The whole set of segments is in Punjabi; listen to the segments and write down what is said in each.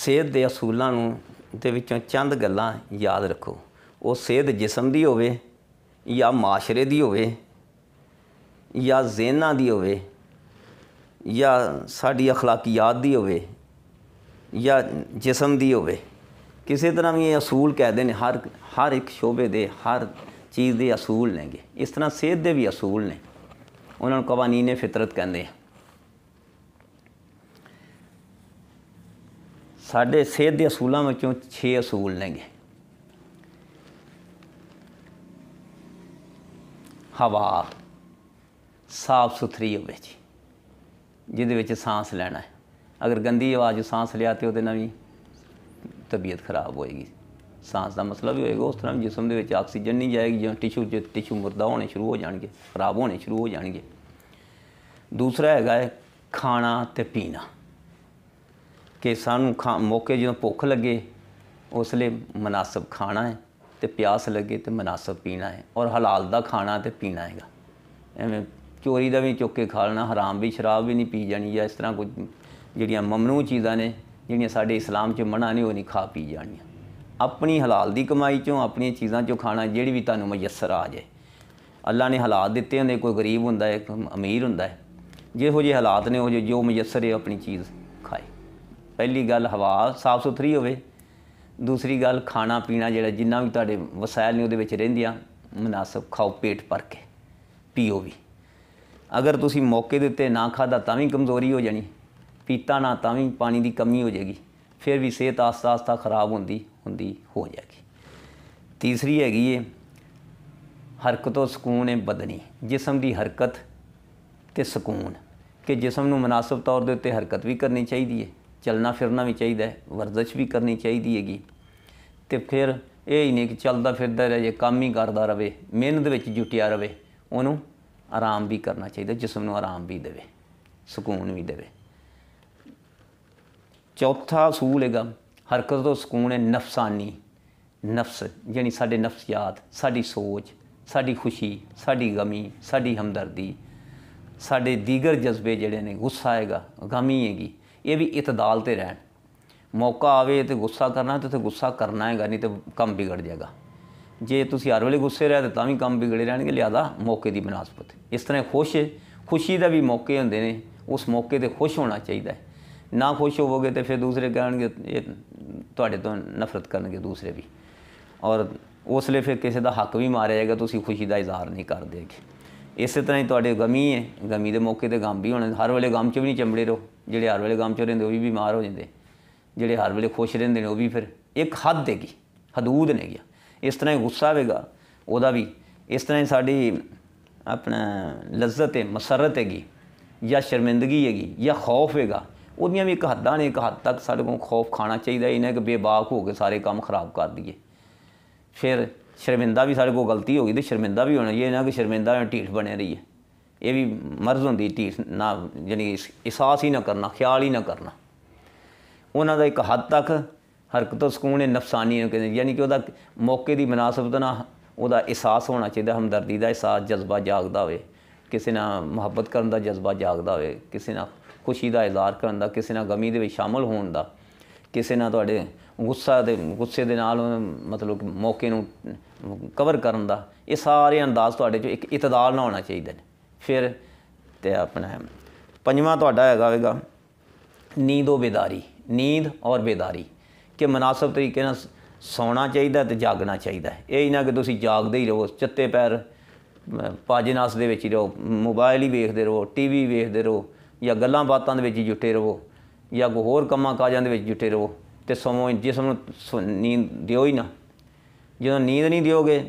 ਸਿਹਤ ਦੇ ਅਸੂਲਾਂ ਨੂੰ ਦੇ ਵਿੱਚੋਂ ਚੰਦ ਗੱਲਾਂ ਯਾਦ ਰੱਖੋ ਉਹ ਸਿਹਤ ਜਿਸਮ ਦੀ ਹੋਵੇ ਜਾਂ ਮਾਸ਼ਰੇ ਦੀ ਹੋਵੇ ਜਾਂ ਜ਼ੇਨਾਂ ਦੀ ਹੋਵੇ ਜਾਂ ਸਾਡੀ اخلاقیات ਦੀ ਹੋਵੇ ਜਾਂ ਜਿਸਮ ਦੀ ਹੋਵੇ ਕਿਸੇ ਤਰ੍ਹਾਂ ਵੀ ਇਹ ਅਸੂਲ ਕਹਿੰਦੇ ਨੇ ਹਰ ਹਰ ਇੱਕ ਸ਼ੋਬੇ ਦੇ ਹਰ ਚੀਜ਼ ਦੇ ਅਸੂਲ ਨੇਗੇ ਇਸ ਤਰ੍ਹਾਂ ਸਿਹਤ ਦੇ ਵੀ ਅਸੂਲ ਨੇ ਉਹਨਾਂ ਨੂੰ ਕਵਾਨੀਨ ਫਿਤਰਤ ਕਹਿੰਦੇ ਆ ਸਾਡੇ ਸਿਹਤ ਦੇ ਅਸੂਲਾਂ ਵਿੱਚੋਂ 6 ਅਸੂਲ ਨੇਗੇ ਹਵਾ ਸਾਫ਼ ਸੁਥਰੀ ਹੋਵੇ ਜੀ ਜਿਹਦੇ ਵਿੱਚ ਸਾਹ ਲੈਣਾ ਹੈ ਅਗਰ ਗੰਦੀ ਆਵਾਜ਼ ਸਾਹ ਲਿਆ ਤੇ ਉਹਦੇ ਨਾਲ ਵੀ ਤਬੀਅਤ ਖਰਾਬ ਹੋਏਗੀ ਸਾਹ ਦਾ ਮਸਲਾ ਵੀ ਹੋਏਗਾ ਉਸ ਤਰ੍ਹਾਂ ਜਿਸਮ ਦੇ ਵਿੱਚ ਆਕਸੀਜਨ ਨਹੀਂ ਜਾਏਗੀ ਜਿਵੇਂ ਟਿਸ਼ੂ ਜੇ ਟਿਸ਼ੂ ਮੁਰਦਾ ਹੋਣੇ ਸ਼ੁਰੂ ਹੋ ਜਾਣਗੇ ਖਰਾਬ ਹੋਣੇ ਸ਼ੁਰੂ ਹੋ ਜਾਣਗੇ ਦੂਸਰਾ ਹੈਗਾ ਹੈ ਖਾਣਾ ਤੇ ਪੀਣਾ ਕਿ ਸਾਨੂੰ ਖਾ, ਮੌਕੇ ਜਦੋਂ ਭੁੱਖ ਲੱਗੇ, ਉਸ ਲਈ ਮناسب ਖਾਣਾ ਹੈ ਤੇ ਪਿਆਸ ਲੱਗੇ ਤੇ ਮناسب ਪੀਣਾ ਹੈ ਔਰ ਹਲਾਲ ਦਾ ਖਾਣਾ ਤੇ ਪੀਣਾ ਹੈਗਾ। ਐਵੇਂ ਚੋਰੀ ਦਾ ਵੀ ਚੁੱਕ ਕੇ ਖਾ ਲੈਣਾ, ਹਰਾਮ ਵੀ ਸ਼ਰਾਬ ਵੀ ਨਹੀਂ ਪੀ ਜਾਣੀ ਜਾਂ ਇਸ ਤਰ੍ਹਾਂ ਕੁਝ ਜਿਹੜੀਆਂ ਮਮਨੂ ਚੀਜ਼ਾਂ ਨੇ, ਜਿਹੜੀਆਂ ਸਾਡੇ ਇਸਲਾਮ 'ਚ ਮਨਾ ਨਹੀਂ ਉਹ ਨਹੀਂ ਖਾ ਪੀ ਜਾਣੀਆਂ। ਆਪਣੀ ਹਲਾਲ ਦੀ ਕਮਾਈ 'ਚੋਂ, ਆਪਣੀਆਂ ਚੀਜ਼ਾਂ 'ਚੋਂ ਖਾਣਾ ਜਿਹੜੀ ਵੀ ਤੁਹਾਨੂੰ ਮਯਸਰ ਆ ਜਾਏ। ਅੱਲਾ ਨੇ ਹਾਲਾਤ ਦਿੱਤੇ ਹੁੰਦੇ, ਕੋਈ ਗਰੀਬ ਹੁੰਦਾ ਹੈ, ਕੋਈ ਅਮੀਰ ਹੁੰਦਾ ਹੈ। ਜਿਹੋ ਜਿਹੇ ਹਾਲਾਤ ਨੇ, ਉਹ ਜੋ ਮਯਸਰ ਹੈ ਆਪਣੀ ਚੀਜ਼ ਪਹਿਲੀ ਗੱਲ ਹਵਾ ਸਾਫ਼ ਸੁਥਰੀ ਹੋਵੇ, ਦੂਸਰੀ ਗੱਲ ਖਾਣਾ ਪੀਣਾ ਜਿਹੜਾ ਜਿੰਨਾ ਵੀ ਤੁਹਾਡੇ ਵਸਾਇਲ ਨੇ ਉਹਦੇ ਵਿੱਚ ਰਹਿੰਦੀਆਂ ਮناسب ਖਾਓ ਪੇਟ ਭਰ ਕੇ, ਪੀਓ ਵੀ। ਅਗਰ ਤੁਸੀਂ ਮੌਕੇ ਦੇ ਉੱਤੇ ਨਾ ਖਾਦਾ ਤਾਂ ਵੀ ਕਮਜ਼ੋਰੀ ਹੋ ਜਾਣੀ, ਪੀਤਾ ਨਾ ਤਾਂ ਵੀ ਪਾਣੀ ਦੀ ਕਮੀ ਹੋ ਜਾਏਗੀ, ਫਿਰ ਵੀ ਸਿਹਤ ਆਸਤਾ-ਆਸਤਾ ਖਰਾਬ ਹੁੰਦੀ ਹੁੰਦੀ ਹੋ ਜਾਏਗੀ। ਤੀਸਰੀ ਹੈਗੀ ਏ, ਹਰਕਤੋਂ ਸਕੂਨ ਹੈ ਬਦਨੀ, ਜਿਸਮ ਦੀ ਹਰਕਤ ਤੇ ਸਕੂਨ, ਕਿ ਜਿਸਮ ਨੂੰ ਮناسب ਤੌਰ ਦੇ ਉੱਤੇ ਹਰਕਤ ਵੀ ਕਰਨੀ ਚਾਹੀਦੀ ਹੈ ਚੱਲਣਾ ਫਿਰਨਾ ਵੀ ਚਾਹੀਦਾ ਹੈ, ਵਰਜ਼ਸ਼ ਵੀ ਕਰਨੀ ਚਾਹੀਦੀ ਹੈਗੀ। ਤੇ ਫਿਰ ਇਹ ਹੀ ਨਹੀਂ ਕਿ ਚੱਲਦਾ ਫਿਰਦਾ ਰਹੇ ਕੰਮ ਹੀ ਕਰਦਾ ਰਹੇ, ਮਿਹਨਤ ਵਿੱਚ ਜੁਟਿਆ ਰਹੇ, ਉਹਨੂੰ ਆਰਾਮ ਵੀ ਕਰਨਾ ਚਾਹੀਦਾ, ਜਿਸਮ ਨੂੰ ਆਰਾਮ ਵੀ ਦੇਵੇ, ਸਕੂਨ ਵੀ ਦੇਵੇ। ਚੌਥਾ ਅਸੂਲ ਹੈਗਾ, ਹਰਕਤ ਤੋਂ ਸਕੂਨ ਹੈ ਨਫਸਾਨੀ। ਨਫਸ ਯਾਨੀ ਸਾਡੇ ਨਫਸੀਆਤ ਸਾਡੀ ਸੋਚ, ਸਾਡੀ ਖੁਸ਼ੀ, ਸਾਡੀ ਗਮੀ, ਸਾਡੀ ਹਮਦਰਦੀ, ਸਾਡੇ ਦੀਗਰ ਜਜ਼ਬੇ ਜਿਹੜੇ ਨੇ, ਗੁੱਸਾ ਹੈਗਾ, ਗਮੀ ਹੈਗੀ। ਇਹ ਵੀ ਇਤਦਾਲ ਤੇ ਰਹਿਣ। ਮੌਕਾ ਆਵੇ ਤੇ ਗੁੱਸਾ ਕਰਨਾ, ਤੇ ਤੇ ਗੁੱਸਾ ਕਰਨਾ ਹੈਗਾ, ਨਹੀਂ ਤੇ ਕੰਮ ਵਿਗੜ ਜਾਏਗਾ। ਜੇ ਤੁਸੀਂ ਹਰ ਵੇਲੇ ਗੁੱਸੇ ਰਹੇ, ਤਾਂ ਵੀ ਕੰਮ ਵਿਗੜੇ ਰਹਿਣਗੇ, ਲਿਆਦਾ ਮੌਕੇ ਦੀ ਬਨਾਸਪਤ ਇਸ ਤਰ੍ਹਾਂ ਖੁਸ਼, ਖੁਸ਼ੀ ਦਾ ਵੀ ਮੌਕੇ ਹੁੰਦੇ ਨੇ। ਉਸ ਮੌਕੇ ਤੇ ਖੁਸ਼ ਹੋਣਾ ਚਾਹੀਦਾ ਹੈ। ਨਾ ਖੁਸ਼ ਹੋਵੋਗੇ ਤੇ ਫਿਰ ਦੂਸਰੇ ਕਹਿਣਗੇ, ਇਹ ਤੁਹਾਡੇ ਤੋਂ ਨਫ਼ਰਤ ਕਰਨਗੇ ਦੂਸਰੇ ਵੀ। ਔਰ ਉਸ ਲਈ ਫਿਰ ਕਿਸੇ ਦਾ ਹੱਕ ਵੀ ਮਾਰਿਆ ਜਾਏਗਾ, ਤੁਸੀਂ ਖੁਸ਼ੀ ਦਾ ਇਜ਼ਹਾਰ ਨਹੀਂ ਕਰਦੇਗੇ ਇਸੇ ਤਰ੍ਹਾਂ ਹੀ ਤੁਹਾਡੇ ਗਮੀ ਹੈ, ਗਮੀ ਦੇ ਮੌਕੇ ਤੇ ਗਮ ਵੀ ਹੋਣਾ, ਹਰ ਵੇਲੇ ਗਮ 'ਚ ਵੀ ਨਹੀਂ ਚੰਬੜੇ ਰਹੋ, ਜਿਹੜੇ ਹਰ ਵੇਲੇ ਗਮ 'ਚ ਰਹਿੰਦੇ ਉਹ ਵੀ ਬਿਮਾਰ ਹੋ ਜਾਂਦੇ, ਜਿਹੜੇ ਹਰ ਵੇਲੇ ਖੁਸ਼ ਰਹਿੰਦੇ ਨੇ ਉਹ ਵੀ ਫਿਰ, ਇੱਕ ਹੱਦ ਹੈਗੀ, ਹਦੂਦ ਨੇ ਗਿਆ ਇਸ ਤਰ੍ਹਾਂ ਹੀ ਗੁੱਸਾ ਹੋਵੇਗਾ, ਉਹਦਾ ਵੀ, ਇਸ ਤਰ੍ਹਾਂ ਹੀ ਸਾਡੀ ਆਪਣਾ ਲਜ਼ਤ ਹੈ, ਮਸਰਤ ਹੈਗੀ, ਜਾਂ ਸ਼ਰਮਿੰਦਗੀ ਹੈਗੀ, ਜਾਂ ਖੌਫ ਹੈਗਾ ਉਹਦੀਆਂ ਵੀ ਇੱਕ ਹੱਦਾਂ ਨੇ, ਇੱਕ ਹੱਦ ਤੱਕ ਸਾਡੇ ਕੋਲ ਖੌਫ ਖਾਣਾ ਚਾਹੀਦਾ, ਇਹਨਾਂ ਕਿ ਬੇਬਾਕ ਹੋ ਕੇ ਸਾਰੇ ਕੰਮ ਖਰਾਬ ਕਰ ਦਈਏ, ਫਿਰ ਸ਼ਰਮਿੰਦਾ ਵੀ ਸਾਡੇ ਕੋਲ ਗਲਤੀ ਹੋ ਗਈ ਤੇ ਸ਼ਰਮਿੰਦਾ ਵੀ ਹੋਣਾ ਇਹ ਨਾ ਕਿ ਸ਼ਰਮਿੰਦਾ ਹੋਣਾ ਢੀਠ ਬਣਿਆ ਰਹੀ ਹੈ। ਇਹ ਵੀ ਮਰਜ਼ ਹੁੰਦੀ ਢੀਠ ਨਾ, ਯਾਨੀ ਅਹਿਸਾਸ ਹੀ ਨਾ ਕਰਨਾ, ਖਿਆਲ ਹੀ ਨਾ ਕਰਨਾ। ਉਹਨਾਂ ਦਾ ਇੱਕ ਹੱਦ ਤੱਕ ਹਰਕਤੋ ਸਕੂਨ ਇਹ ਨਫਸਾਨੀ ਨੂੰ ਕਹਿੰਦੇ ਯਾਨੀ ਕਿ ਉਹਦਾ ਮੌਕੇ ਦੀ ਮناسبਤ ਨਾ ਉਹਦਾ ਅਹਿਸਾਸ ਹੋਣਾ ਚਾਹੀਦਾ, ਹਮਦਰਦੀ ਦਾ ਅਹਿਸਾਸ, ਜਜ਼ਬਾ ਜਾਗਦਾ ਹੋਵੇ। ਕਿਸੇ ਨਾਲ ਮੁਹੱਬਤ ਕਰਨ ਦਾ ਜਜ਼ਬਾ ਜਾਗਦਾ ਹੋਵੇ, ਕਿਸੇ ਨਾਲ ਖੁਸ਼ੀ ਦਾ ਇਜ਼ਹਾਰ ਕਰਨ ਦਾ, ਕਿਸੇ ਨਾਲ ਗਮੀ ਦੇ ਵਿੱਚ ਸ਼ਾਮਲ ਹੋਣ ਦਾ, ਕਿਸੇ ਨਾਲ ਤੁਹਾਡੇ ਗੁੱਸਾ ਦੇ, ਗੁੱਸੇ ਦੇ ਨਾਲ, ਮਤਲਬ ਕਿ ਮੌਕੇ ਨੂੰ ਕਵਰ ਕਰਨ ਦਾ, ਇਹ ਸਾਰੇ ਅੰਦਾਜ਼ ਤੁਹਾਡੇ 'ਚੋਂ ਇੱਕ ਇਤਦਾਲ ਨਾਲ ਹੋਣਾ ਚਾਹੀਦਾ ਨੇ। ਫਿਰ ਤੇ ਆਪਣਾ ਪੰਜਵਾਂ ਤੁਹਾਡਾ ਹੈਗਾ ਹੋਵੇਗਾ ਨੀਂਦ ਉਹ ਬੇਦਾਰੀ, ਨੀਂਦ ਔਰ ਬੇਦਾਰੀ। ਕਿ ਮناسب ਤਰੀਕੇ ਨਾਲ ਸੌਣਾ ਚਾਹੀਦਾ ਤੇ ਜਾਗਣਾ ਚਾਹੀਦਾ ਇਹ ਹੀ ਨਾ ਕਿ ਤੁਸੀਂ ਜਾਗਦੇ ਹੀ ਰਹੋ, ਚੱਤੇ ਪੈਰ ਪਾਜੇ ਨਾਸ ਦੇ ਵਿੱਚ ਹੀ ਰਹੋ ਮੋਬਾਈਲ ਹੀ ਵੇਖਦੇ ਰਹੋ, ਟੀਵੀ ਵੇਖਦੇ ਰਹੋ, ਜਾਂ ਗੱਲਾਂ ਬਾਤਾਂ ਦੇ ਵਿੱਚ ਜੁਟੇ ਰਹੋ, ਜਾਂ ਕੋਈ ਹੋਰ ਕੰਮਾਂ ਕਾਜਾਂ ਦੇ ਵਿੱਚ ਜੁਟੇ ਰਹੋ। ਤੇ ਸਮੋ ਜਿਸਮ ਨੂੰ ਨੀਂਦ ਦਿਓ ਹੀ ਨਾ। ਜਦੋਂ ਨੀਂਦ ਨਹੀਂ ਦਿਓਗੇ,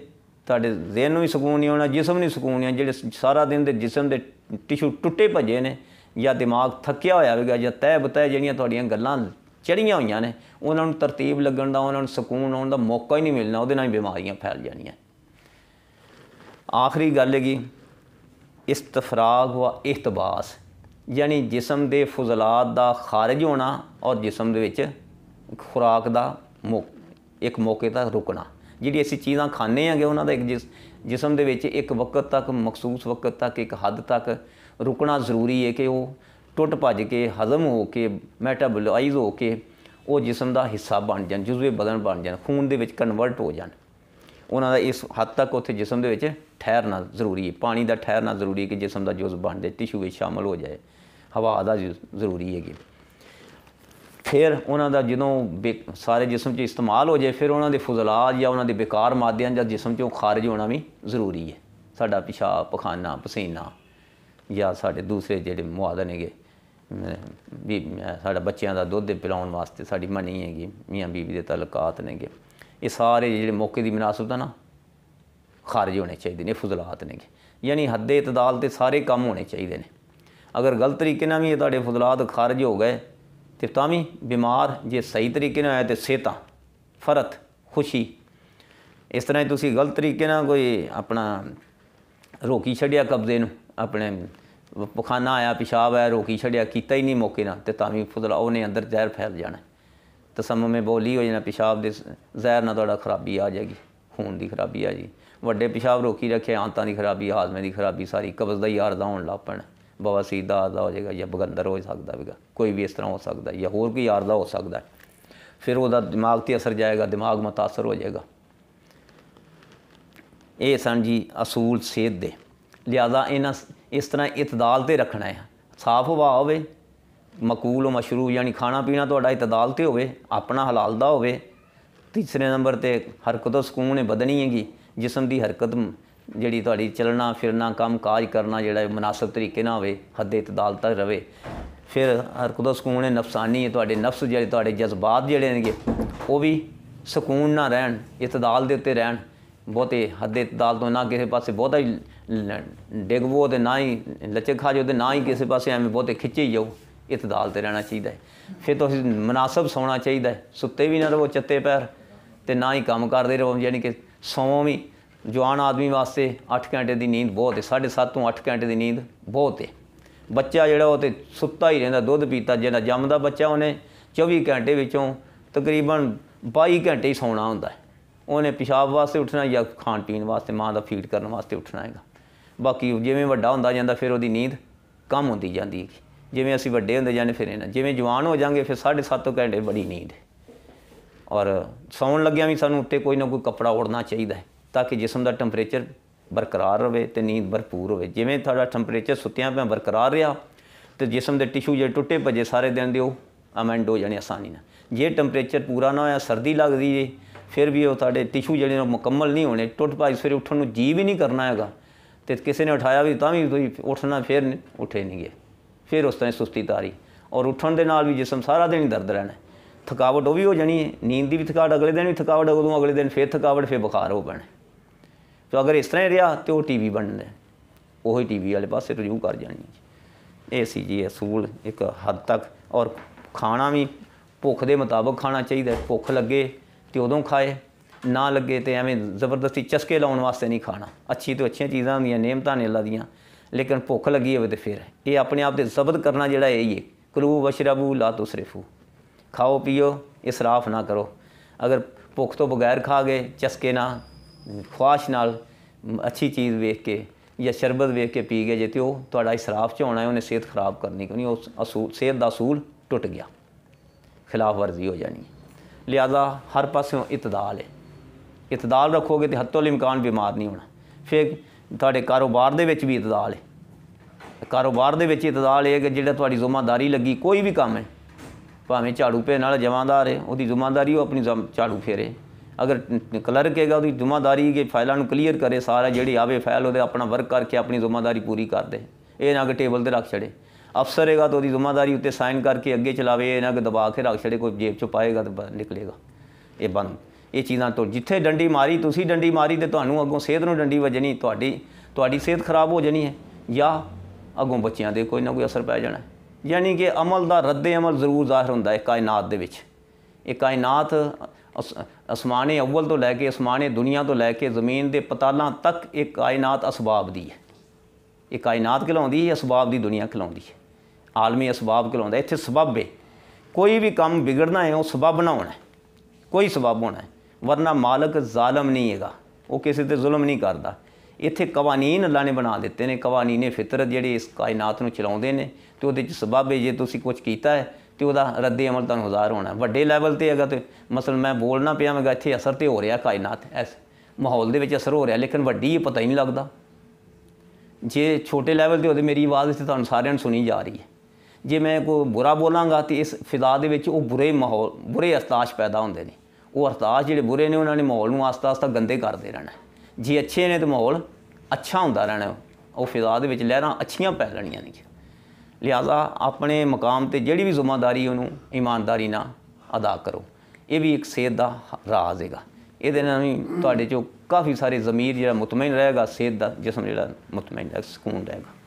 ਤੁਹਾਡੇ ਜ਼ਿਹਨ ਨੂੰ ਵੀ ਸਕੂਨ ਨਹੀਂ ਆਉਣਾ, ਜਿਸਮ ਨੂੰ ਸਕੂਨ ਨਹੀਂ ਜਿਹੜੇ ਸਾਰਾ ਦਿਨ ਦੇ ਜਿਸਮ ਦੇ ਟਿਸ਼ੂ ਟੁੱਟੇ ਭੱਜੇ ਨੇ ਜਾਂ ਦਿਮਾਗ ਥੱਕਿਆ ਹੋਇਆ ਹੋਵੇਗਾ ਜਾਂ ਤੈ ਬਤੈ ਜਿਹੜੀਆਂ ਤੁਹਾਡੀਆਂ ਗੱਲਾਂ ਚੜੀਆਂ ਹੋਈਆਂ ਨੇ, ਉਹਨਾਂ ਨੂੰ ਤਰਤੀਬ ਲੱਗਣ ਦਾ, ਉਹਨਾਂ ਨੂੰ ਸਕੂਨ ਆਉਣ ਦਾ ਮੌਕਾ ਹੀ ਨਹੀਂ ਮਿਲਣਾ, ਉਹਦੇ ਨਾਲ ਹੀ ਬਿਮਾਰੀਆਂ ਫੈਲ ਜਾਣੀਆਂ। ਆਖਰੀ ਗੱਲ ਹੈਗੀ, ਇਸਤਫਰਾਗ ਵਾ ਇhtਬਾਸ ਯਾਨੀ ਜਿਸਮ ਦੇ ਫਜ਼ਲਾਤ ਦਾ ਖਾਰਜ ਹੋਣਾ ਔਰ ਜਿਸਮ ਦੇ ਵਿੱਚ ਖੁਰਾਕ ਦਾ ਇੱਕ ਮੌਕੇ ਤੱਕ ਰੁਕਣਾ। ਜਿਹੜੀ ਅਸੀਂ ਚੀਜ਼ਾਂ ਖਾਣੇ ਆਂਗੇ, ਉਹਨਾਂ ਦਾ ਇੱਕ ਜਿਸਮ ਦੇ ਵਿੱਚ ਇੱਕ ਵਕਤ ਤੱਕ, ਮਖਸੂਸ ਵਕਤ ਤੱਕ, ਇੱਕ ਹੱਦ ਤੱਕ ਰੁਕਣਾ ਜ਼ਰੂਰੀ ਹੈ ਕਿ ਉਹ ਟੁੱਟ ਭੱਜ ਕੇ, ਹਜ਼ਮ ਹੋ ਕੇ, ਮੈਟਾਬੋਲਾਈਜ਼ ਹੋ ਕੇ ਉਹ ਜਿਸਮ ਦਾ ਹਿੱਸਾ ਬਣ ਜਾਣ ਜੁਜ਼ਵੇ ਬਦਨ ਬਣ ਜਾਣ, ਖੂਨ ਦੇ ਵਿੱਚ ਕਨਵਰਟ ਹੋ ਜਾਣ। ਉਹਨਾਂ ਦਾ ਇਸ ਹੱਦ ਤੱਕ ਉੱਥੇ ਜਿਸਮ ਦੇ ਵਿੱਚ ਠਹਿਰਨਾ ਜ਼ਰੂਰੀ ਹੈ ਪਾਣੀ ਦਾ ਠਹਿਰਨਾ ਜ਼ਰੂਰੀ ਹੈ ਕਿ ਜਿਸਮ ਦਾ ਜੁਜ਼ ਬਣ ਜਾਏ ਟਿਸ਼ੂ ਵਿੱਚ ਸ਼ਾਮਲ ਹੋ ਜਾਏ। ਹਵਾ ਦਾ ਜ਼ਰੂ- ਜ਼ਰੂਰੀ ਹੈਗੀ। ਫਿਰ ਉਹਨਾਂ ਦਾ ਜਦੋਂ ਬੇ- ਸਾਰੇ ਜਿਸਮ 'ਚ ਇਸਤੇਮਾਲ ਹੋ ਜਾਏ ਫਿਰ ਉਹਨਾਂ ਦੇ ਫੁਜ਼ਲਾਤ ਜਾਂ ਉਹਨਾਂ ਦੇ ਬੇਕਾਰ ਮਾਦਿਆਂ ਜਾਂ ਜਿਸਮ 'ਚੋਂ ਖਾਰਜ ਹੋਣਾ ਵੀ ਜ਼ਰੂਰੀ ਹੈ। ਸਾਡਾ ਪਿਸ਼ਾਬ, ਪਖਾਨਾ, ਪਸੀਨਾ ਜਾਂ ਸਾਡੇ ਦੂਸਰੇ ਜਿਹੜੇ ਮੁਆਦਨ ਹੈਗੇ ਵੀ ਸਾਡਾ ਬੱਚਿਆਂ ਦਾ ਦੁੱਧ ਪਿਲਾਉਣ ਵਾਸਤੇ ਸਾਡੀ ਮਨੀ ਹੈਗੀ, ਮੀਆਂ ਬੀਵੀ ਦੇ ਤਲਕਾਤ ਨੇਗੇ ਇਹ ਸਾਰੇ ਜਿਹੜੇ ਮੌਕੇ ਦੀ ਮਨਾਸਬਤ ਆ ਨਾ ਖਾਰਜ ਹੋਣੇ ਚਾਹੀਦੇ ਨੇ, ਫਜ਼ਲਾਤ ਨੇਗੇ ਯਾਨੀ ਹੱਦੇ ਇਤਦਾਲ ਤੇ ਸਾਰੇ ਕੰਮ ਹੋਣੇ ਚਾਹੀਦੇ ਨੇ। ਅਗਰ ਗਲਤ ਤਰੀਕੇ ਨਾਲ ਵੀ ਇਹ ਤੁਹਾਡੇ ਫਜ਼ਲਾਤ ਖਾਰਜ ਹੋ ਗਏ ਤੇ ਤਾਂ ਵੀ ਬਿਮਾਰ ਜੇ ਸਹੀ ਤਰੀਕੇ ਨਾਲ ਆਇਆ ਤੇ ਸਿਹਤਾਂ ਫਰਤ ਖੁਸ਼ੀ। ਇਸ ਤਰ੍ਹਾਂ ਹੀ ਤੁਸੀਂ ਗਲਤ ਤਰੀਕੇ ਨਾਲ ਕੋਈ ਆਪਣਾ ਰੋਕੀ ਛੱਡਿਆ ਕਬਜ਼ੇ ਨੂੰ, ਆਪਣੇ ਪਖਾਨਾ ਆਇਆ, ਪਿਸ਼ਾਬ ਆਇਆ, ਰੋਕੀ ਛੱਡਿਆ, ਕੀਤਾ ਹੀ ਨਹੀਂ ਮੌਕੇ ਨਾਲ, ਤੇ ਤਾਂ ਵੀ ਫੁਜ਼ਲਾ ਉਹਨੇ ਅੰਦਰ ਜ਼ਹਿਰ ਫੈਲ ਜਾਣਾ। ਤਸਮਮ ਮੇ ਬੋਲੀ ਹੋ ਜਾਣਾ, ਪਿਸ਼ਾਬ ਦੇ ਜ਼ਹਿਰ ਨਾਲ ਤੁਹਾਡਾ ਖਰਾਬੀ ਆ ਜਾਏਗੀ, ਖੂਨ ਦੀ ਖਰਾਬੀ ਆ ਜੀ ਵੱਡੇ ਪਿਸ਼ਾਬ ਰੋਕੀ ਰੱਖੇ, ਆਂਤਾਂ ਦੀ ਖਰਾਬੀ, ਹਾਜ਼ਮੇ ਦੀ ਖਰਾਬੀ, ਸਾਰੀ ਕਬਜ਼ ਦਾ ਹੀ ਆਰਦਾ ਹੋਣ ਲੱਗ ਪੈਣਾ। ਬਾਬਾ ਬਵਾਸੀਰ ਦਾ ਆਰਦਾ ਹੋ ਜਾਏਗਾ ਜਾਂ ਬਗੰਦਰ ਹੋ ਸਕਦਾ ਹੈਗਾ ਕੋਈ ਵੀ ਇਸ ਤਰ੍ਹਾਂ ਹੋ ਸਕਦਾ ਜਾਂ ਹੋਰ ਕੋਈ ਆਰਦਾ ਹੋ ਸਕਦਾ ਫਿਰ ਉਹਦਾ ਦਿਮਾਗ ਤੇ ਅਸਰ ਜਾਏਗਾ, ਦਿਮਾਗ ਮਤਾਸਰ ਹੋ ਜਾਏਗਾ। ਇਹ ਸਨ ਜੀ ਅਸੂਲ ਸਿਹਤ ਦੇ। ਲਿਆਦਾ ਇਹਨਾਂ ਇਸ ਤਰ੍ਹਾਂ ਇਤਦਾਲ ਤੇ ਰੱਖਣਾ ਹੈ। ਸਾਫ਼ ਹਵਾ ਹੋਵੇ, ਮਕੂਲ ਮਸ਼ਰੂ ਯਾਨੀ ਖਾਣਾ ਪੀਣਾ ਤੁਹਾਡਾ ਇਤਦਾਲ ਤੇ ਹੋਵੇ, ਆਪਣਾ ਹਲਾਲ ਦਾ ਹੋਵੇ, ਤੀਸਰੇ ਨੰਬਰ ਤੇ ਹਰਕਤ ਸਕੂਨ ਹੈ ਬਦਨੀ ਹੈਗੀ, ਜਿਸਮ ਦੀ ਹਰਕਤ ਜਿਹੜੀ ਤੁਹਾਡੀ ਚੱਲਣਾ, ਫਿਰਨਾ ਕੰਮ ਕਾਜ ਕਰਨਾ ਜਿਹੜਾ ਮناسب ਤਰੀਕੇ ਨਾਲ ਹੋਵੇ, ਹੱਦੇ ਇਤਦਾਲ ਤੱਕ ਰਵੇ। ਫਿਰ ਹਰ ਕੁਦਾ ਸਕੂਨ ਹੈ, ਨਫਸਾਨੀ ਹੈ, ਤੁਹਾਡੇ ਨਫਸ ਜਿਹੜੇ, ਤੁਹਾਡੇ ਜਜ਼ਬਾਤ ਜਿਹੜੇ ਨੇਗੇ, ਉਹ ਵੀ ਸਕੂਨ ਨਾ ਰਹਿਣ, ਇਤਦਾਲ ਦੇ ਉੱਤੇ ਰਹਿਣ। ਬਹੁਤੇ ਹੱਦੇ ਦਾਲ ਤੋਂ ਨਾ ਕਿਸੇ ਪਾਸੇ ਬਹੁਤਾ ਹੀ ਡਿਗਵੋ ਤੇ ਨਾ ਹੀ ਲਚਕ ਖਾ ਜੋ ਤੇ ਨਾ ਹੀ ਕਿਸੇ ਪਾਸੇ ਐਵੇਂ ਬਹੁਤੇ ਖਿੱਚੇ ਜਾਓ। ਇਤਦਾਲ ਤੇ ਰਹਿਣਾ ਚਾਹੀਦਾ ਹੈ। ਫਿਰ ਤੁਸੀਂ ਮناسب ਸੌਣਾ ਚਾਹੀਦਾ ਸੁੱਤੇ ਵੀ ਨਾ ਰਹੋ, ਚੱਤੇ ਪੈਰ ਤੇ ਨਾ ਹੀ ਕੰਮ ਕਰਦੇ ਰਹੋ, ਯਾਨੀ ਕਿ ਸੌਂ ਵੀ ਜਵਾਨ ਆਦਮੀ ਵਾਸਤੇ 8 ਘੰਟੇ ਦੀ ਨੀਂਦ ਬਹੁਤ ਹੈ 7.5 ਤੋਂ 8 ਘੰਟੇ ਦੀ ਨੀਂਦ ਬਹੁਤ ਹੈ। ਬੱਚਾ ਜਿਹੜਾ ਉਹ ਤੇ ਸੁੱਤਾ ਹੀ ਰਹਿੰਦਾ, ਦੁੱਧ ਪੀਤਾ ਜਿਹੜਾ ਜੰਮਦਾ ਬੱਚਾ ਉਹਨੇ 24 ਘੰਟੇ ਵਿੱਚੋਂ ਤਕਰੀਬਨ 22 ਘੰਟੇ ਹੀ ਸੌਣਾ ਹੁੰਦਾ ਉਹਨੇ ਪਿਸ਼ਾਬ ਵਾਸਤੇ ਉੱਠਣਾ ਜਾਂ ਖਾਣ ਪੀਣ ਵਾਸਤੇ, ਮਾਂ ਦਾ ਫੀਡ ਕਰਨ ਵਾਸਤੇ ਉੱਠਣਾ ਹੈਗਾ। ਬਾਕੀ ਜਿਵੇਂ ਵੱਡਾ ਹੁੰਦਾ ਜਾਂਦਾ, ਫਿਰ ਉਹਦੀ ਨੀਂਦ ਕਮ ਹੁੰਦੀ ਜਾਂਦੀ ਹੈ ਜਿਵੇਂ ਅਸੀਂ ਵੱਡੇ ਹੁੰਦੇ ਜਾਂਦੇ ਫਿਰ ਇਹਨਾਂ, ਜਿਵੇਂ ਜਵਾਨ ਹੋ ਜਾਾਂਗੇ, ਫਿਰ 7.5 ਘੰਟੇ ਬੜੀ ਨੀਂਦ ਔਰ ਸੌਣ ਲੱਗਿਆ ਵੀ ਸਾਨੂੰ ਉੱਤੇ ਕੋਈ ਨਾ ਕੋਈ ਕੱਪੜਾ ਓੜਨਾ ਚਾਹੀਦਾ ਹੈ। ਤਾਂ ਕਿ ਜਿਸਮ ਦਾ ਟੈਂਪਰੇਚਰ ਬਰਕਰਾਰ ਰਵੇ ਤੇ ਨੀਂਦ ਭਰਪੂਰ ਹੋਵੇ। ਜਿਵੇਂ ਤੁਹਾਡਾ ਟੈਂਪਰੇਚਰ ਸੁੱਤਿਆਂ ਪਿਆ ਬਰਕਰਾਰ ਰਿਹਾ, ਤੇ ਜਿਸਮ ਦੇ ਟਿਸ਼ੂ ਜਿਹੜੇ ਟੁੱਟੇ ਭੱਜੇ ਸਾਰੇ ਦਿਨ ਦੇ ਉਹ ਅਮੈਂਡ ਹੋ ਜਾਣੇ ਆਸਾਨੀ ਨਾਲ। ਜੇ ਟੈਂਪਰੇਚਰ ਪੂਰਾ ਨਾ ਹੋਇਆ, ਸਰਦੀ ਲੱਗਦੀ ਏ ਫਿਰ ਵੀ ਉਹ ਤੁਹਾਡੇ ਟਿਸ਼ੂ ਜਿਹੜੇ ਨੇ ਉਹ ਮੁਕੰਮਲ ਨਹੀਂ ਹੋਣੇ। ਟੁੱਟ ਭੱਜ ਸਵੇਰੇ ਉੱਠਣ ਨੂੰ ਜੀ ਵੀ ਨਹੀਂ ਕਰਨਾ ਹੈਗਾ, ਤੇ ਕਿਸੇ ਨੇ ਉਠਾਇਆ ਵੀ ਤਾਂ ਵੀ ਤੁਸੀਂ ਉੱਠਣਾ, ਫਿਰ ਉੱਠੇ ਨਹੀਂ ਗਏ ਫਿਰ ਉਸ ਤਰ੍ਹਾਂ ਸੁਸਤੀ ਤਾਰੀ। ਔਰ ਉੱਠਣ ਦੇ ਨਾਲ ਵੀ ਜਿਸਮ ਸਾਰਾ ਦਿਨ ਹੀ ਦਰਦ ਰਹਿਣਾ। ਥਕਾਵਟ ਉਹ ਵੀ ਹੋ ਜਾਣੀ ਹੈ ਨੀਂਦ ਦੀ ਵੀ ਥਕਾਵਟ ਅਗਲੇ ਦਿਨ ਵੀ ਥਕਾਵਟ, ਉਦੋਂ ਅਗਲੇ ਦਿਨ ਫਿਰ ਥਕਾਵਟ, ਫਿਰ ਬੁਖਾਰ ਹੋ ਪੈਣਾ। ਤੇ ਅਗਰ ਇਸ ਤਰ੍ਹਾਂ ਹੀ ਰਿਹਾ ਤੇ ਉਹ ਟੀਵੀ ਬਣਦਾ। ਹੈ। ਉਹੀ ਟੀਵੀ ਵਾਲੇ ਪਾਸੇ ਰਜੂ ਕਰ ਜਾਣੀ ਹੈ। ਇਹ ਸੀ ਜੀ ਅਸੂਲ ਇੱਕ ਹੱਦ ਤੱਕ। ਔਰ ਖਾਣਾ ਵੀ ਭੁੱਖ ਦੇ ਮੁਤਾਬਕ ਖਾਣਾ ਚਾਹੀਦਾ। ਭੁੱਖ ਲੱਗੇ ਤੇ ਉਦੋਂ ਖਾਏ, ਨਾ ਲੱਗੇ ਤੇ ਐਵੇਂ ਜ਼ਬਰਦਸਤੀ ਚਸਕੇ ਲਾਉਣ ਵਾਸਤੇ ਨਹੀਂ ਖਾਣਾ। ਅੱਛੀ ਤੋਂ ਅੱਛੀਆਂ ਚੀਜ਼ਾਂ ਹੁੰਦੀਆਂ, ਨੇਮਤਾਂ ਨੇ ਅੱਲਾ ਦੀਆਂ। ਲੇਕਿਨ ਭੁੱਖ ਲੱਗੀ ਹੋਵੇ ਤੇ ਫਿਰ। ਇਹ ਆਪਣੇ ਆਪ ਤੇ ਜ਼ਬਤ ਕਰਨਾ ਜਿਹੜਾ ਇਹ ਹੀ ਹੈ। ਕਲੂ ਵਸ਼ਰਬੂ ਲਾ ਤੁਸਰਿਫੂ। ਖਾਓ, ਪੀਓ, ਇਸਰਾਫ ਨਾ ਕਰੋ। ਅਗਰ ਭੁੱਖ ਤੋਂ ਬਗੈਰ ਖਾ ਗਏ, ਚਸਕੇ ਨਾ ਖੁਆਸ਼ ਨਾਲ ਅੱਛੀ ਚੀਜ਼ ਵੇਖ ਕੇ ਜਾਂ ਸ਼ਰਬਤ ਵੇਖ ਕੇ ਪੀ ਗਏ ਜੇ ਤੇ ਉਹ ਤੁਹਾਡਾ ਇਸਰਾਫ ਚ ਹੋਣਾ ਉਹਨੇ ਸਿਹਤ ਖਰਾਬ ਕਰਨੀ, ਕਿਉਂਕਿ ਉਸ ਅਸੂਲ ਸਿਹਤ ਦਾ ਅਸੂਲ ਟੁੱਟ ਗਿਆ। ਖਿਲਾਫ ਵਰਜ਼ੀ ਹੋ ਜਾਣੀ ਹੈ। ਲਿਹਾਜ਼ਾ ਹਰ ਪਾਸਿਓਂ ਇਤਦਾਲ ਹੈ। ਇਤਦਾਲ ਰੱਖੋਗੇ ਤੇ ਹੱਤੋਂ ਇਮਕਾਨ ਬਿਮਾਰ ਨਹੀਂ ਹੋਣਾ। ਫਿਰ ਤੁਹਾਡੇ ਕਾਰੋਬਾਰ ਦੇ ਵਿੱਚ ਵੀ ਇਤਦਾਲ ਹੈ। ਕਾਰੋਬਾਰ ਦੇ ਵਿੱਚ ਇਤਦਾਲ ਇਹ ਕਿ ਜਿਹੜਾ ਤੁਹਾਡੀ ਜ਼ਿੰਮੇਵਾਰੀ ਲੱਗੀ, ਕੋਈ ਵੀ ਕੰਮ ਹੈ, ਭਾਵੇਂ ਝਾੜੂ ਪੇ ਨਾਲ ਜਮਾਦਾਰ ਹੈ, ਉਹਦੀ ਜ਼ਿੰਮੇਵਾਰੀ ਉਹ ਆਪਣੀ ਜ਼ਮ- ਝਾੜੂ ਫੇਰੇ ਅਗਰ ਕਲਰਕ ਹੈਗਾ, ਉਹਦੀ ਜ਼ਿੰਮੇਵਾਰੀ ਕਿ ਫਾਈਲਾਂ ਨੂੰ ਕਲੀਅਰ ਕਰੇ, ਸਾਰਾ ਜਿਹੜੀ ਆਵੇ ਫਾਈਲ ਉਹਦੇ ਆਪਣਾ ਵਰਕ ਕਰਕੇ ਆਪਣੀ ਜ਼ਿੰਮੇਵਾਰੀ ਪੂਰੀ ਕਰ ਦੇ। ਇਹ ਨਾ ਕਿ ਟੇਬਲ ਤੇ ਰੱਖ ਛੜੇ ਅਫਸਰ ਹੈਗਾ ਤਾਂ ਉਹਦੀ ਜ਼ਿੰਮੇਵਾਰੀ ਉੱਤੇ ਸਾਈਨ ਕਰਕੇ ਅੱਗੇ ਚਲਾਵੇ, ਇਹ ਨਾ ਕਿ ਦਬਾ ਕੇ ਰੱਖ ਛੜੇ ਕੋਈ ਜੇਬ ਚੋਂ ਪਾਏਗਾ ਤਾਂ ਬਾਹਰ ਨਿਕਲੇਗਾ। ਇਹ ਬੰਦ ਇਹ ਚੀਜ਼ਾਂ ਤੋਂ ਜਿੱਥੇ ਡੰਡੀ ਮਾਰੀ, ਤੁਸੀਂ ਡੰਡੀ ਮਾਰੀ ਤੇ ਤੁਹਾਨੂੰ ਅੱਗੋਂ ਸਿਹਤ ਨੂੰ ਡੰਡੀ ਵੱਜਣੀ, ਤੁਹਾਡੀ ਤੁਹਾਡੀ ਸਿਹਤ ਖਰਾਬ ਹੋ ਜਾਣੀ ਹੈ। ਜਾਂ ਅੱਗੋਂ ਬੱਚਿਆਂ ਦੇ ਕੋਈ ਨਾ ਕੋਈ ਅਸਰ ਪੈ ਜਾਣਾ ਯਾਨੀ ਕਿ ਅਮਲ ਦਾ ਰੱਦੇ ਅਮਲ ਜ਼ਰੂਰ ਜ਼ਾਹਿਰ ਹੁੰਦਾ ਹੈ ਕਾਇਨਾਤ ਦੇ ਵਿੱਚ। ਇਹ ਕਾਇਨਾਤ ਅਸਮਾਨੇ ਅਵਲ ਤੋਂ ਲੈ ਕੇ, ਅਸਮਾਨੇ ਦੁਨੀਆ ਤੋਂ ਲੈ ਕੇ, ਜ਼ਮੀਨ ਦੇ ਪਤਾਲਾਂ ਤੱਕ ਇਹ ਕਾਇਨਾਤ ਅਸਬਾਬ ਦੀ ਹੈ। ਇਹ ਕਾਇਨਾਤ ਖਿਲਾਉਂਦੀ ਹੈ ਅਸਬਾਬ ਦੀ ਦੁਨੀਆ ਖਿਲਾਉਂਦੀ ਹੈ। ਆਲਮੀ ਅਸਬਾਬ ਖਿਲਾਉਂਦਾ ਇੱਥੇ ਸਬਬ ਹੈ ਕੋਈ ਵੀ ਕੰਮ ਵਿਗੜਨਾ ਹੈ, ਉਹ ਸਬਬ ਨਾ ਹੋਣਾ ਕੋਈ ਸਬਬ ਹੋਣਾ ਵਰਨਾ ਮਾਲਕ ਜ਼ਾਲਮ ਨਹੀਂ ਹੈਗਾ। ਉਹ ਕਿਸੇ ਤੇ ਜ਼ੁਲਮ ਨਹੀਂ ਕਰਦਾ। ਇੱਥੇ ਕਵਾਨੀਨ ਅੱਲਾ ਨੇ ਬਣਾ ਦਿੱਤੇ ਨੇ। ਕਵਾਨੀਨੇ ਫਿਤਰਤ ਜਿਹੜੇ ਇਸ ਕਾਇਨਾਤ ਨੂੰ ਚਲਾਉਂਦੇ ਨੇ, ਤੇ ਉਹਦੇ ਚ ਸਬਬ ਹੈ ਜੇ ਤੁਸੀਂ ਕੁਝ ਕੀਤਾ ਹੈ ਤੇ ਉਹਦਾ ਰੱਦੇ ਅਮਲ ਤੁਹਾਨੂੰ ਹਜ਼ਾਰ ਹੋਣਾ ਵੱਡੇ ਲੈਵਲ ਤੇ ਅਗਰ ਤੇ ਮਸਲ ਮੈਂ ਬੋਲਣਾ ਪਿਆ, ਮੈਂ ਇੱਥੇ ਅਸਰ ਤੇ ਹੋ ਰਿਹਾ ਕਾਇਨਾਤ, ਐਸ ਮਾਹੌਲ ਦੇ ਵਿੱਚ ਅਸਰ ਹੋ ਰਿਹਾ, ਲੇਕਿਨ ਵੱਡੀ ਇਹ ਪਤਾ ਹੀ ਨਹੀਂ ਲੱਗਦਾ। ਜੇ ਛੋਟੇ ਲੈਵਲ ਤੇ ਉਹਦੇ ਮੇਰੀ ਆਵਾਜ਼ ਇੱਥੇ ਤੁਹਾਨੂੰ ਸਾਰਿਆਂ ਨੂੰ ਸੁਣੀ ਜਾ ਰਹੀ ਹੈ। ਜੇ ਮੈਂ ਕੋਈ ਬੁਰਾ ਬੋਲਾਂਗਾ ਤੇ ਇਸ ਫਿਜ਼ਾ ਦੇ ਵਿੱਚ ਉਹ ਬੁਰੇ ਮਾਹੌਲ, ਬੁਰੇ ਅਸਤਾਸ਼ ਪੈਦਾ ਹੁੰਦੇ ਨੇ। ਉਹ ਅਸਤਾਸ਼ ਜਿਹੜੇ ਬੁਰੇ ਨੇ, ਉਹਨਾਂ ਨੇ ਮਾਹੌਲ ਨੂੰ ਆਸਤਾ ਆਸਤਾ ਗੰਦੇ ਕਰਦੇ ਰਹਿਣਾ ਜੇ ਅੱਛੇ ਨੇ ਤਾਂ ਮਾਹੌਲ ਅੱਛਾ ਹੁੰਦਾ ਰਹਿਣਾ ਉਹ ਫਿਜ਼ਾ ਦੇ ਵਿੱਚ ਲਹਿਰਾਂ ਅੱਛੀਆਂ ਪੈ ਲੈਣੀਆਂ ਨੇ। ਲਿਹਾਜ਼ਾ ਆਪਣੇ ਮਕਾਮ ਤੇ ਜਿਹੜੀ ਵੀ ਜ਼ਿੰਮੇਵਾਰੀ ਉਹਨੂੰ ਇਮਾਨਦਾਰੀ ਨਾਲ ਅਦਾ ਕਰੋ। ਇਹ ਵੀ ਇੱਕ ਸਿਹਤ ਦਾ ਰਾਜ਼ ਹੈਗਾ। ਇਹਦੇ ਨਾਲ ਵੀ ਤੁਹਾਡੇ ਚੋਂ ਕਾਫੀ ਸਾਰੇ ਜ਼ਮੀਰ ਜਿਹੜਾ ਮੁਤਮਈਨ ਰਹੇਗਾ, ਸਿਹਤ ਦਾ ਜਿਸਮ ਜਿਹੜਾ ਮੁਤਮਈਨ ਰਹੇਗਾ ਸਕੂਨ ਰਹੇਗਾ।